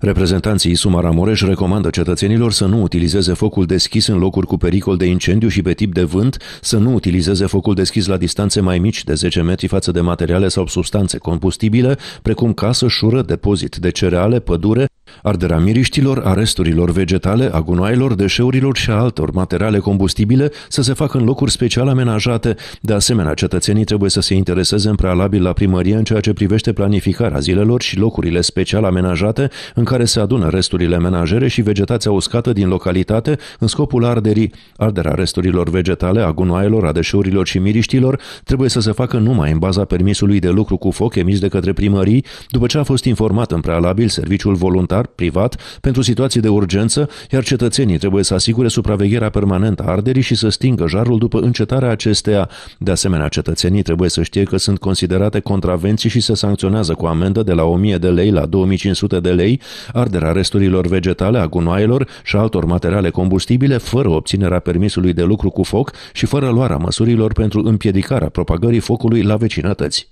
Reprezentanții Isuma Ramoreș recomandă cetățenilor să nu utilizeze focul deschis în locuri cu pericol de incendiu și pe tip de vânt, să nu utilizeze focul deschis la distanțe mai mici de 10 metri față de materiale sau substanțe combustibile, precum casă, șură, depozit de cereale, pădure, Arderea miriștilor, a resturilor vegetale, a gunoaielor, deșeurilor și a altor materiale combustibile să se facă în locuri special amenajate. De asemenea, cetățenii trebuie să se intereseze în prealabil la primărie în ceea ce privește planificarea zilelor și locurile special amenajate în care se adună resturile menajere și vegetația uscată din localitate în scopul arderii. Arderea resturilor vegetale, a gunoaielor, a deșeurilor și miriștilor trebuie să se facă numai în baza permisului de lucru cu foc emis de către primării, după ce a fost informat în prealabil serviciul voluntar militar, privat, pentru situații de urgență, iar cetățenii trebuie să asigure supravegherea permanentă a arderii și să stingă jarul după încetarea acesteia. De asemenea, cetățenii trebuie să știe că sunt considerate contravenții și se sancționează cu amendă de la 1000 de lei la 2500 de lei arderea resturilor vegetale, a gunoaielor și altor materiale combustibile fără obținerea permisului de lucru cu foc și fără luarea măsurilor pentru împiedicarea propagării focului la vecinătăți.